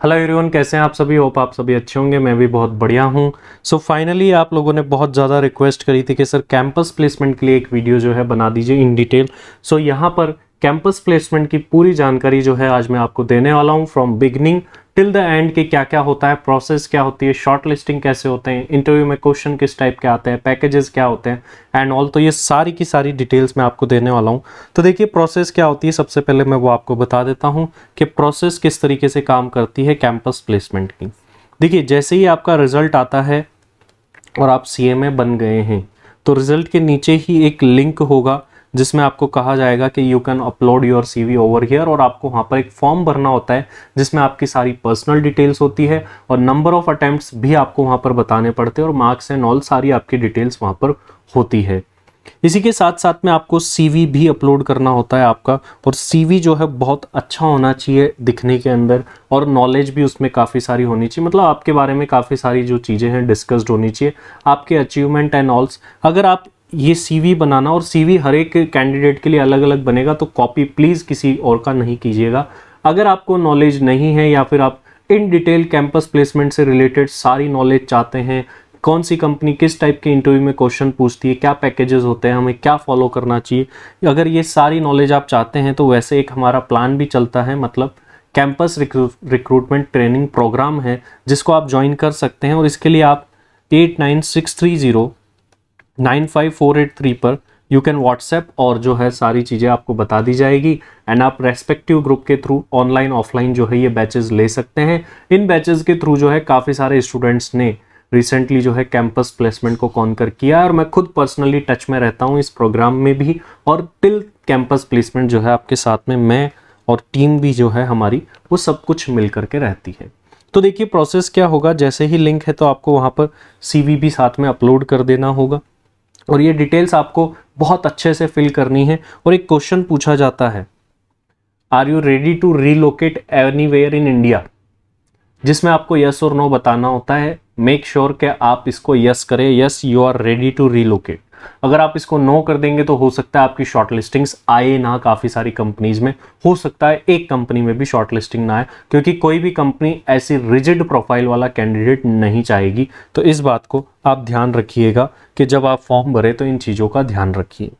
Hello everyone कैसे हैं आप सभी? होप आप सभी अच्छे होंगे, मैं भी बहुत बढ़िया हूँ। सो so फाइनली आप लोगों ने बहुत ज़्यादा रिक्वेस्ट करी थी कि सर कैंपस प्लेसमेंट के लिए एक वीडियो जो है बना दीजिए इन डिटेल सो so यहाँ पर कैंपस प्लेसमेंट की पूरी जानकारी जो है आज मैं आपको देने वाला हूँ from beginning till the end के क्या क्या होता है, प्रोसेस क्या होती है, शॉर्ट लिस्टिंग कैसे होते हैं, इंटरव्यू में क्वेश्चन किस टाइप के आते हैं, पैकेजेस क्या होते हैं, एंड ऑल तो ये सारी की सारी डिटेल्स मैं आपको देने वाला हूँ। तो देखिए, प्रोसेस क्या होती है, सबसे पहले मैं वो आपको बता देता हूँ कि प्रोसेस किस तरीके से काम करती है कैंपस प्लेसमेंट की। देखिए, जैसे ही आपका रिज़ल्ट आता है और आप सीएमए बन गए हैं तो रिज़ल्ट के नीचे ही एक लिंक होगा जिसमें आपको कहा जाएगा कि you can upload your CV over here और आपको वहाँ पर एक फॉर्म भरना होता है, जिसमें आपकी सारी पर्सनल डिटेल्स होती है और नंबर ऑफ़ अटैम्प्ट भी आपको वहाँ पर बताने पड़ते हैं और मार्क्स एंड ऑल सारी आपकी डिटेल्स वहाँ पर होती है। इसी के साथ साथ में आपको सीवी भी अपलोड करना होता है आपका और सीवी जो है बहुत अच्छा होना चाहिए दिखने के अंदर और नॉलेज भी उसमें काफ़ी सारी होनी चाहिए। मतलब आपके बारे में काफ़ी सारी जो चीज़ें हैं डिस्कस्ड होनी चाहिए, आपके अचीवमेंट एंड ऑल्स अगर आप ये सीवी बनाना और सीवी हर एक कैंडिडेट के लिए अलग अलग बनेगा तो कॉपी प्लीज़ किसी और का नहीं कीजिएगा। अगर आपको नॉलेज नहीं है या फिर आप इन डिटेल कैंपस प्लेसमेंट से रिलेटेड सारी नॉलेज चाहते हैं, कौन सी कंपनी किस टाइप के इंटरव्यू में क्वेश्चन पूछती है, क्या पैकेजेस होते हैं, हमें क्या फॉलो करना चाहिए, अगर ये सारी नॉलेज आप चाहते हैं तो वैसे एक हमारा प्लान भी चलता है मतलब कैंपस रिक्रूटमेंट ट्रेनिंग प्रोग्राम है, जिसको आप ज्वाइन कर सकते हैं और इसके लिए आप eight nine six three zero nine five four eight three पर यू कैन व्हाट्सएप और जो है सारी चीज़ें आपको बता दी जाएगी। एंड आप रेस्पेक्टिव ग्रुप के थ्रू ऑनलाइन ऑफलाइन जो है ये बैचेस ले सकते हैं। इन बैचेस के थ्रू जो है काफ़ी सारे स्टूडेंट्स ने रिसेंटली जो है कैंपस प्लेसमेंट को कॉन्कर किया और मैं खुद पर्सनली टच में रहता हूँ इस प्रोग्राम में भी। और टिल कैंपस प्लेसमेंट जो है आपके साथ में मैं और टीम भी जो है हमारी, वो सब कुछ मिल करके रहती है। तो देखिए प्रोसेस क्या होगा? जैसे ही लिंक है तो आपको वहाँ पर सीवी भी साथ में अपलोड कर देना होगा। और ये डिटेल्स आपको बहुत अच्छे से फिल करनी है और एक क्वेश्चन पूछा जाता है are you ready to relocate anywhere in India जिसमें आपको यस और नो बताना होता है मेक श्योर sure कि आप इसको यस करें yes you are ready to relocate अगर आप इसको नो कर देंगे तो हो सकता है आपकी शॉर्ट लिस्टिंग्स आए ना काफ़ी सारी कंपनीज़ में। हो सकता है एक कंपनी में भी शॉर्ट लिस्टिंग ना आए, क्योंकि कोई भी कंपनी ऐसी रिजिड प्रोफ़ाइल वाला कैंडिडेट नहीं चाहेगी। तो इस बात को आप ध्यान रखिएगा कि जब आप फॉर्म भरे तो इन चीज़ों का ध्यान रखिए।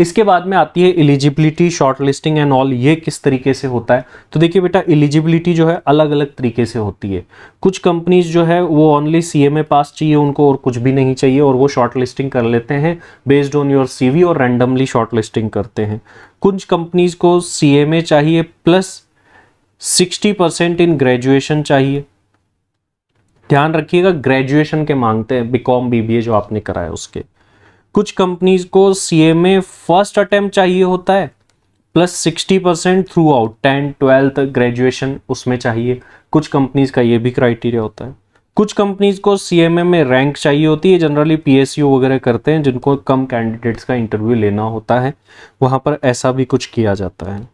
इसके बाद में आती है eligibility short listing and all ये किस तरीके से होता है? तो देखिए बेटा एलिजिबिलिटी जो है अलग अलग तरीके से होती है। कुछ कंपनीज़ जो है, वो ओनली सी एम ए पास चाहिए उनको और कुछ भी नहीं चाहिए और वो शॉर्ट लिस्टिंग कर लेते हैं बेस्ड ऑन योर सीवी और रैंडमली शॉर्ट लिस्टिंग करते हैं। कुछ कंपनीज़ को सी एम ए चाहिए plus sixty percent in graduation चाहिए। ध्यान रखिएगा ग्रेजुएशन के मांगते हैं बीकॉम बीबीए जो आपने कराया उसके। कुछ कंपनीज़ को C M A first attempt चाहिए होता है plus sixty percent throughout tenth twelfth graduation उसमें चाहिए। कुछ कंपनीज़ का ये भी क्राइटेरिया होता है। कुछ कंपनीज़ को सी एम ए में रैंक चाहिए होती है जनरली पी एस यू वगैरह करते हैं जिनको कम कैंडिडेट्स का इंटरव्यू लेना होता है। वहाँ पर ऐसा भी कुछ किया जाता है।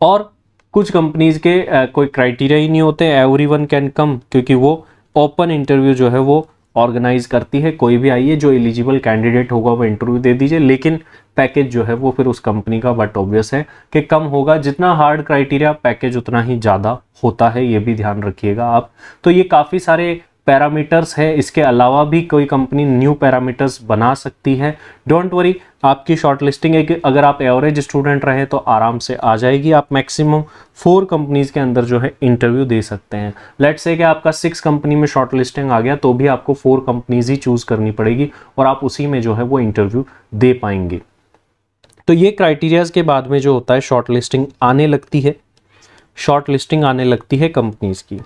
और कुछ कंपनीज़ के आ, कोई क्राइटेरिया ही नहीं होते एवरी वन कैन कम क्योंकि वो ओपन इंटरव्यू जो है वो ऑर्गेनाइज करती है, कोई भी आइए जो एलिजिबल कैंडिडेट होगा वो इंटरव्यू दे दीजिए, लेकिन पैकेज जो है वो फिर उस कंपनी का बट ऑब्वियस है कि कम होगा। जितना हार्ड क्राइटेरिया पैकेज उतना ही ज़्यादा होता है, ये भी ध्यान रखिएगा आप। तो ये काफ़ी सारे पैरामीटर्स है। इसके अलावा भी कोई कंपनी न्यू पैरामीटर्स बना सकती है। डोंट वरी आपकी शॉर्ट लिस्टिंग है कि अगर आप एवरेज स्टूडेंट रहे तो आराम से आ जाएगी। आप मैक्सिमम फोर कंपनीज़ के अंदर जो है इंटरव्यू दे सकते हैं। लेट से कि आपका सिक्स कंपनी में शॉर्ट लिस्टिंग आ गया तो भी आपको फोर कंपनीज़ ही चूज़ करनी पड़ेगी और आप उसी में जो है वो इंटरव्यू दे पाएँगे। तो ये क्राइटेरियाज के बाद में जो होता है शॉर्ट लिस्टिंग आने लगती है। शॉर्ट लिस्टिंग आने लगती है कंपनीज़ की।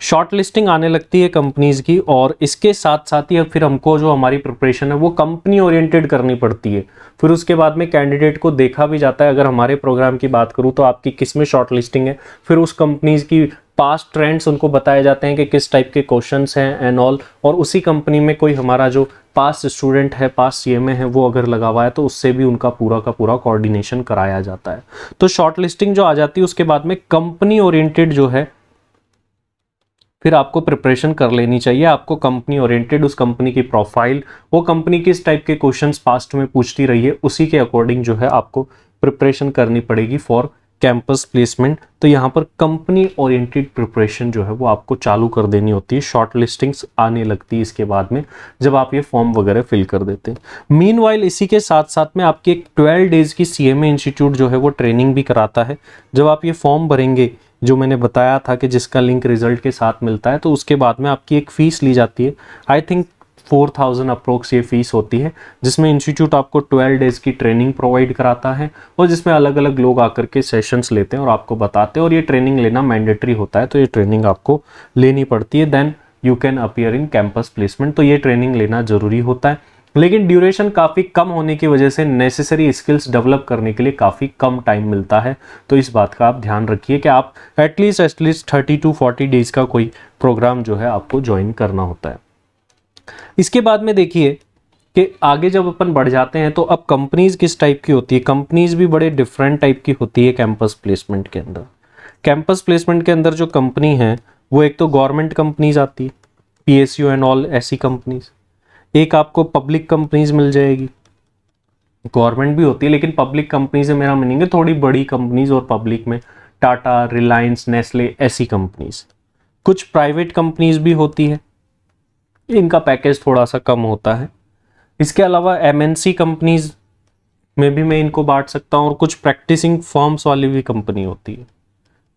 शॉर्ट लिस्टिंग आने लगती है कंपनीज़ की और इसके साथ साथ ही अब फिर हमको जो हमारी प्रिपरेशन है, वो कंपनी ओरिएंटेड करनी पड़ती है। फिर उसके बाद में कैंडिडेट को देखा भी जाता है। अगर हमारे प्रोग्राम की बात करूँ तो आपकी किसमें शॉर्ट लिस्टिंग है? फिर उस कंपनीज़ की पास्ट ट्रेंड्स उनको बताए जाते हैं कि किस टाइप के क्वेश्चन हैं एंड ऑल और उसी कंपनी में कोई हमारा जो पास स्टूडेंट है पास सी एम है, वो अगर लगा हुआ है तो उससे भी उनका पूरा का पूरा कोऑर्डिनेशन कराया जाता है। तो शॉर्ट लिस्टिंग जो आ जाती है, उसके बाद में कंपनी ओरिएंटेड जो है फिर आपको प्रिपरेशन कर लेनी चाहिए। आपको कंपनी ओरिएंटेड उस कंपनी की प्रोफ़ाइल वो कंपनी किस टाइप के क्वेश्चंस पास्ट में पूछती रही है, उसी के अकॉर्डिंग जो है आपको प्रिपरेशन करनी पड़ेगी फॉर कैंपस प्लेसमेंट तो यहाँ पर कंपनी ओरिएंटेड प्रिपरेशन जो है वो आपको चालू कर देनी होती है। शॉर्ट लिस्टिंग्स आने लगती है इसके बाद में, जब आप ये फॉर्म वगैरह फिल कर देते हैं। मीन इसी के साथ साथ में आपकी एक ट्वेल्व डेज़ की सीएमए इंस्टीट्यूट जो है वो ट्रेनिंग भी कराता है। जब आप ये फॉर्म भरेंगे जो मैंने बताया था कि जिसका लिंक रिज़ल्ट के साथ मिलता है तो उसके बाद में आपकी एक फ़ीस ली जाती है। I think four thousand approx ये फ़ीस होती है, जिसमें इंस्टीट्यूट आपको ट्वेल्व डेज़ की ट्रेनिंग प्रोवाइड कराता है और जिसमें अलग अलग लोग आकर के सेशंस लेते हैं और आपको बताते हैं और ये ट्रेनिंग लेना मैंडेटरी होता है तो ये ट्रेनिंग आपको लेनी पड़ती है। Then you can appear in campus placement तो ये ट्रेनिंग लेना ज़रूरी होता है। लेकिन ड्यूरेशन काफ़ी कम होने की वजह से नेसेसरी स्किल्स डेवलप करने के लिए काफ़ी कम टाइम मिलता है। तो इस बात का आप ध्यान रखिए कि आप at least at least thirty to forty days का कोई प्रोग्राम जो है आपको ज्वाइन करना होता है। इसके बाद में देखिए कि आगे जब अपन बढ़ जाते हैं तो अब कंपनीज़ किस टाइप की होती है? कंपनीज़ भी बड़े डिफरेंट टाइप की होती है कैंपस प्लेसमेंट के अंदर। कैंपस प्लेसमेंट के अंदर जो कंपनी है, वो एक तो गवर्नमेंट कंपनीज़ आती है P S U and all ऐसी कंपनीज़ एक आपको पब्लिक कंपनीज़ मिल जाएगी। गवर्नमेंट भी होती है, लेकिन पब्लिक कंपनी से मेरा मीनिंग है थोड़ी बड़ी कंपनीज़ और पब्लिक में। टाटा रिलायंस नेस्ले ऐसी कंपनीज़ कुछ प्राइवेट कंपनीज़ भी होती है। इनका पैकेज थोड़ा सा कम होता है। इसके अलावा एमएनसी कंपनीज़ में भी मैं इनको बांट सकता हूँ और कुछ प्रैक्टिसिंग फॉर्म्स वाली भी कंपनी होती है।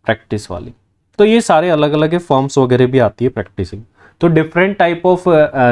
प्रैक्टिस वाली। तो ये सारे अलग अलग फॉर्म्स वगैरह भी आती है प्रैक्टिसिंग तो डिफरेंट टाइप ऑफ़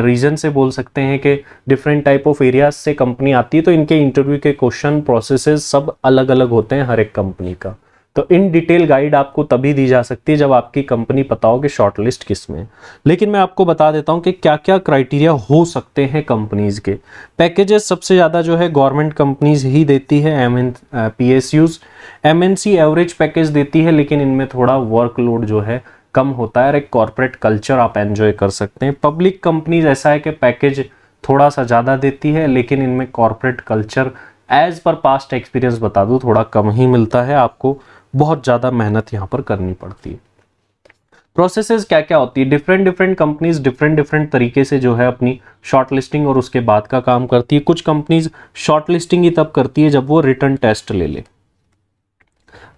रीजन से बोल सकते हैं कि डिफरेंट टाइप ऑफ़ एरियाज़ से कंपनी आती है तो इनके इंटरव्यू के क्वेश्चन प्रोसेसेस सब अलग अलग होते हैं हर एक कंपनी का। तो इन डिटेल गाइड आपको तभी दी जा सकती है जब आपकी कंपनी पता हो कि शॉर्ट लिस्ट किसमें लेकिन मैं आपको बता देता हूँ कि क्या क्या क्राइटेरिया हो सकते हैं कंपनीज़ के। पैकेजेस सबसे ज़्यादा जो है गवर्नमेंट कंपनीज़ ही देती है M N P S use M N C average package देती है, लेकिन इनमें थोड़ा वर्कलोड जो है कम होता है और एक कॉरपोरेट कल्चर आप एंजॉय कर सकते हैं। पब्लिक कंपनीज़ ऐसा है कि पैकेज थोड़ा सा ज़्यादा देती है, लेकिन इनमें corporate culture as per past experience बता दूँ, थोड़ा कम ही मिलता है। आपको बहुत ज़्यादा मेहनत यहाँ पर करनी पड़ती है। प्रोसेसेस क्या क्या होती है? Different different companies different different तरीके से जो है अपनी शॉर्ट लिस्टिंग और उसके बाद का काम करती है। कुछ कंपनीज़ शॉर्ट लिस्टिंग ही तब करती है जब वो रिटर्न टेस्ट ले ले।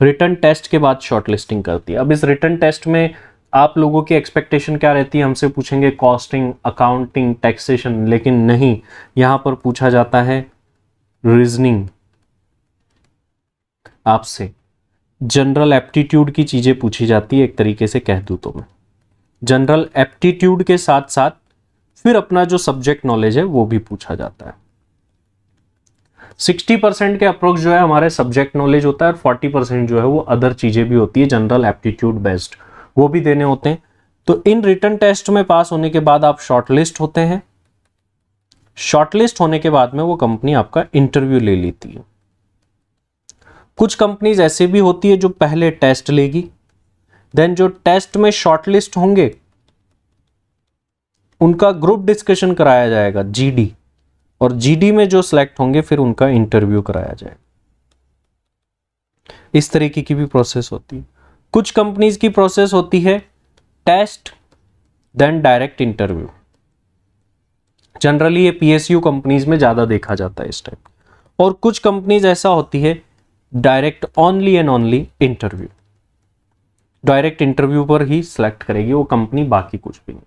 रिटर्न टेस्ट के बाद शॉर्ट लिस्टिंग करती है। अब इस रिटर्न टेस्ट में आप लोगों की एक्सपेक्टेशन क्या रहती है? हमसे पूछेंगे कॉस्टिंग अकाउंटिंग टैक्सेशन लेकिन नहीं, यहाँ पर पूछा जाता है रीजनिंग आपसे जनरल एप्टीट्यूड की चीज़ें पूछी जाती है, एक तरीके से कह दूँ तो मैं। जनरल एप्टीट्यूड के साथ साथ फिर अपना जो सब्जेक्ट नॉलेज है, वो भी पूछा जाता है। 60 परसेंट के अप्रोक्स जो है हमारे सब्जेक्ट नॉलेज होता है और 40 परसेंट जो है वो अदर चीज़ें भी होती है, जनरल एप्टीट्यूड बेस्ड, वो भी देने होते हैं। तो इन रिटर्न टेस्ट में पास होने के बाद आप शॉर्टलिस्ट होते हैं। शॉर्टलिस्ट होने के बाद में वो कंपनी आपका इंटरव्यू ले लेती है। कुछ कंपनीज़ ऐसे भी होती है जो पहले टेस्ट लेगी, देन जो टेस्ट में शॉर्टलिस्ट होंगे, उनका ग्रुप डिस्कशन कराया जाएगा, जीडी। और जीडी में जो सिलेक्ट होंगे, फिर उनका इंटरव्यू कराया जाएगा इस तरीके की भी प्रोसेस होती है। कुछ कंपनीज़ की प्रोसेस होती है test then direct interview generally ये पीएसयू कंपनीज़ में ज़्यादा देखा जाता है इस टाइप और कुछ कंपनीज़ ऐसा होती है direct only and only interview direct interview पर ही सिलेक्ट करेगी, वो कंपनी बाकी कुछ भी नहीं।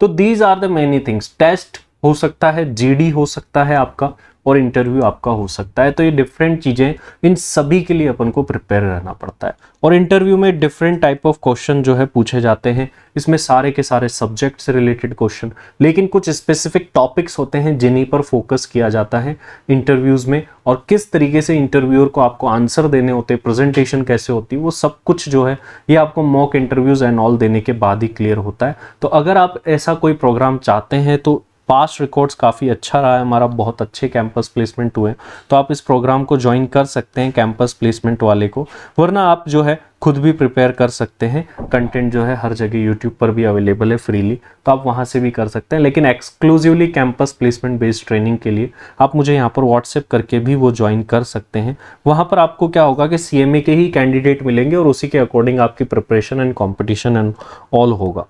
तो these are the many things test हो सकता है जीडी हो सकता है आपका और इंटरव्यू आपका हो सकता है। तो ये डिफरेंट चीज़ें, इन सभी के लिए अपन को प्रिपेयर रहना पड़ता है। और इंटरव्यू में डिफरेंट टाइप ऑफ़ क्वेश्चन जो है पूछे जाते हैं। इसमें सारे के सारे सब्जेक्ट से रिलेटेड क्वेश्चन लेकिन कुछ स्पेसिफिक टॉपिक्स होते हैं जिन्हीं पर फोकस किया जाता है इंटरव्यूज़ में। और किस तरीके से इंटरव्यूअर को आपको आंसर देने होते हैं प्रेजेंटेशन कैसे होती है, वो सब कुछ जो है, ये आपको मॉक इंटरव्यूज़ एंड ऑल देने के बाद ही क्लियर होता है। तो अगर आप ऐसा कोई प्रोग्राम चाहते हैं तो पास्ट रिकॉर्ड्स काफ़ी अच्छा रहा है, हमारा बहुत अच्छे कैंपस प्लेसमेंट हुए तो आप इस प्रोग्राम को ज्वाइन कर सकते हैं कैंपस प्लेसमेंट वाले को, वरना आप जो है खुद भी प्रिपेयर कर सकते हैं। कंटेंट जो है हर जगह यूट्यूब पर भी अवेलेबल है फ्रीली तो आप वहाँ से भी कर सकते हैं। लेकिन exclusively campus placement based training के लिए आप मुझे यहाँ पर व्हाट्सएप करके भी वो ज्वाइन कर सकते हैं। वहाँ पर आपको क्या होगा कि सी के ही कैंडिडेट मिलेंगे और उसी के अकॉर्डिंग आपकी preparation and competition and all होगा।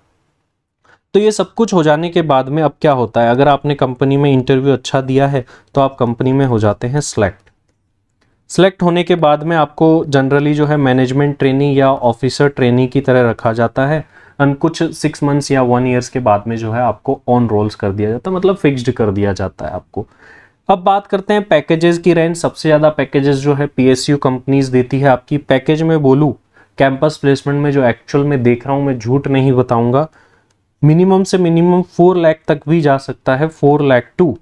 तो ये सब कुछ हो जाने के बाद में अब क्या होता है? अगर आपने कंपनी में इंटरव्यू अच्छा दिया है तो आप कंपनी में हो जाते हैं सिलेक्ट सेलेक्ट होने के बाद में आपको जनरली जो है मैनेजमेंट ट्रेनिंग या ऑफिसर ट्रेनिंग की तरह रखा जाता है एंड कुछ सिक्स मंथ्स या वन ईयर्स के बाद में जो है आपको ऑन रोल्स कर दिया जाता है मतलब फिक्स्ड कर दिया जाता है आपको। अब बात करते हैं पैकेजेस की रेंज सबसे ज़्यादा पैकेजेस जो है पीएसयू कंपनीज़ देती है आपकी। पैकेज में बोलूँ कैंपस प्लेसमेंट में जो एक्चुअल में देख रहा हूँ, मैं झूठ नहीं बताऊँगा। मिनिमम से मिनिमम फोर लैख तक भी जा सकता है, फोर लैख टू।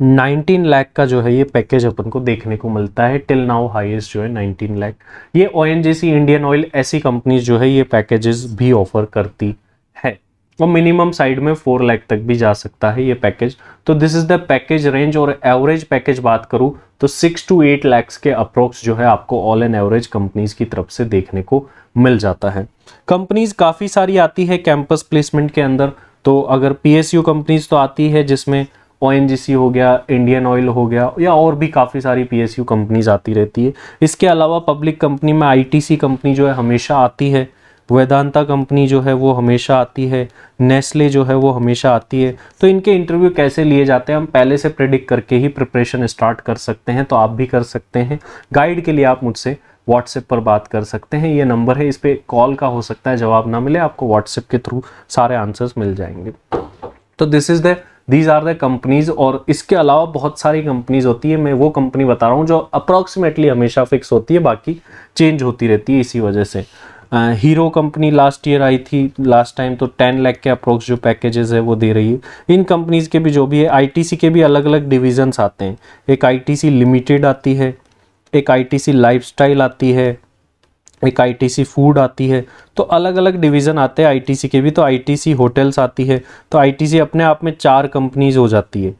19 लाख का जो है ये पैकेज अपन को देखने को मिलता है टिल नाउ हाईएस्ट जो है 19 लाख। ये ओ इंडियन ऑयल ऐसी कंपनीज़ जो है ये पैकेजेस भी ऑफ़र करती है। और मिनिमम साइड में फोर लाख तक भी जा सकता है ये पैकेज तो this is the package range और एवरेज पैकेज बात करूँ तो सिक्स टू एट लैक्स के अप्रोक्स जो है आपको ऑल एंड एवरेज कंपनीज़ की तरफ़ से देखने को मिल जाता है। कंपनीज़ काफ़ी सारी आती है कैंपस प्लेसमेंट के अंदर। तो अगर पीएसयू कंपनीज़ तो आती है, जिसमें ओएनजीसी हो गया इंडियन ऑयल हो गया, या और भी काफ़ी सारी पीएसयू कंपनीज़ आती रहती है। इसके अलावा पब्लिक कंपनी में आईटीसी कंपनी जो है हमेशा आती है। वेदांता कंपनी जो है वो हमेशा आती है, नेस्ले जो है वो हमेशा आती है। तो इनके इंटरव्यू कैसे लिए जाते हैं? हम पहले से प्रिडिक्ट करके ही प्रिपरेशन स्टार्ट कर सकते हैं तो आप भी कर सकते हैं। गाइड के लिए आप मुझसे व्हाट्सएप पर बात कर सकते हैं। ये नंबर है, इस पर कॉल का हो सकता है, जवाब ना मिले, आपको व्हाट्सएप के थ्रू सारे आंसर्स मिल जाएँगे। तो this is the these are the companies और इसके अलावा बहुत सारी कंपनीज़ होती है। मैं वो कंपनी बता रहा हूँ जो अप्रॉक्सीमेटली हमेशा फिक्स होती है, बाकी चेंज होती रहती है इसी वजह से। हीरो कंपनी लास्ट ईयर आई थी। लास्ट टाइम तो टेन लाख के अप्रोक्स जो पैकेजेस है वो दे रही है। इन कंपनीज़ के भी जो भी है आईटीसी के भी अलग अलग डिविजन्स आते हैं। एक आईटीसी लिमिटेड आती है, एक आईटीसी लाइफस्टाइल आती है, एक आईटीसी फ़ूड आती है। तो अलग अलग डिवीज़न आते हैं आईटीसी के भी। तो आईटीसी होटल्स आती है। तो आईटीसी अपने आप में चार कंपनीज़ हो जाती है।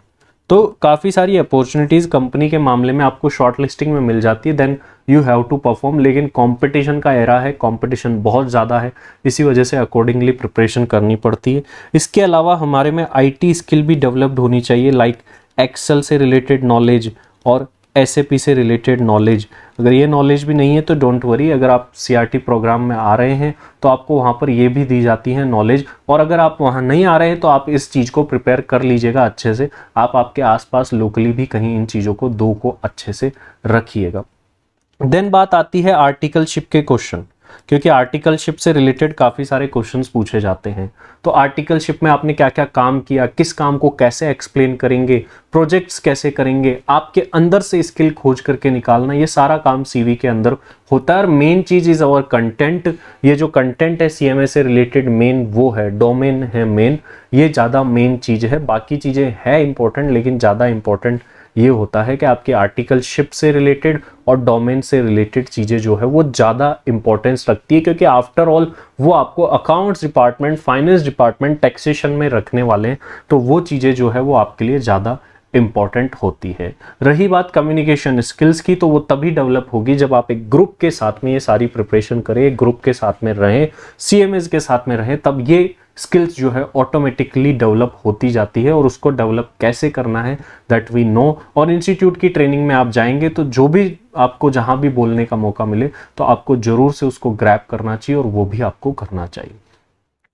तो काफ़ी सारी अपॉर्चुनिटीज़ कंपनी के मामले में आपको शॉर्ट लिस्टिंग में मिल जाती है then you have to perform लेकिन कंपटीशन का एरा है कंपटीशन बहुत ज़्यादा है, इसी वजह से अकॉर्डिंगली प्रिपरेशन करनी पड़ती है। इसके अलावा हमारे में आईटी स्किल भी डेवलप्ड होनी चाहिए लाइक एक्सेल से रिलेटेड नॉलेज और एसएपी से रिलेटेड नॉलेज अगर ये नॉलेज भी नहीं है तो डोंट वरी अगर आप सीआरटी प्रोग्राम में आ रहे हैं तो आपको वहाँ पर ये भी दी जाती है नॉलेज और अगर आप वहाँ नहीं आ रहे हैं तो आप इस चीज़ को प्रिपेयर कर लीजिएगा अच्छे से। आप आपके आसपास लोकली भी कहीं इन चीज़ों को, दो को अच्छे से रखिएगा। देन बात आती है आर्टिकलशिप के क्वेश्चन क्योंकि आर्टिकलशिप से रिलेटेड काफ़ी सारे क्वेश्चंस पूछे जाते हैं। तो आर्टिकलशिप में आपने क्या क्या काम किया, किस काम को कैसे एक्सप्लेन करेंगे प्रोजेक्ट्स कैसे करेंगे, आपके अंदर से स्किल खोज करके निकालना, ये सारा काम सीवी के अंदर होता है। और मेन चीज़ इज़ अवर कंटेंट ये जो कंटेंट है सी से रिलेटेड मेन वो है डोमेन है मेन ये ज़्यादा मेन चीज़ है। बाकी चीज़ें है इंपॉर्टेंट लेकिन ज़्यादा इंपॉर्टेंट ये होता है कि आपकी आर्टिकलशिप से रिलेटेड और डोमेन से रिलेटेड चीज़ें जो है, वो ज़्यादा इंपॉर्टेंस रखती है, क्योंकि आफ्टर ऑल वो आपको accounts department finance department taxation में रखने वाले हैं तो वो चीज़ें जो है, वो आपके लिए ज़्यादा इंपॉर्टेंट होती है। रही बात कम्युनिकेशन स्किल्स की तो वो तभी डेवलप होगी जब आप एक ग्रुप के साथ में ये सारी प्रिपरेशन करें ग्रुप के साथ में रहें सीएमएस के साथ में रहें, तब ये स्किल्स जो है ऑटोमेटिकली डेवलप होती जाती है और उसको डेवलप कैसे करना है दैट वी नो और इंस्टीट्यूट की ट्रेनिंग में आप जाएँगे तो जो भी आपको जहाँ भी बोलने का मौका मिले तो आपको ज़रूर से उसको ग्रैप करना चाहिए और वो भी आपको करना चाहिए।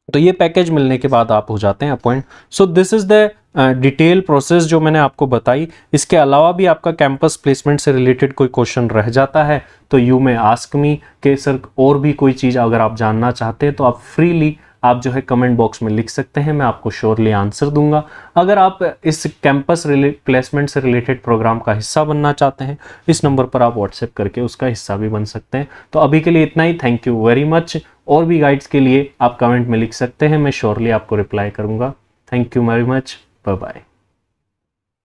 तो ये पैकेज मिलने के बाद आप हो जाते हैं appoint so this is the detail process जो मैंने आपको बताई, इसके अलावा भी आपका कैंपस प्लेसमेंट से रिलेटेड कोई क्वेश्चन रह जाता है तो यू में आस्क मी के, सर, और भी कोई चीज़ अगर आप जानना चाहते हैं तो आप फ्रीली आप जो है कमेंट बॉक्स में लिख सकते हैं, मैं आपको श्योरली आंसर दूँगा। अगर आप इस कैंपस प्लेसमेंट से रिलेटेड प्रोग्राम का हिस्सा बनना चाहते हैं, इस नंबर पर आप व्हाट्सएप करके उसका हिस्सा भी बन सकते हैं। तो अभी के लिए इतना ही थैंक यू वेरी मच और भी गाइड्स के लिए आप कमेंट में लिख सकते हैं, मैं श्योरली आपको रिप्लाई करूँगा। Thank you very much Bye bye.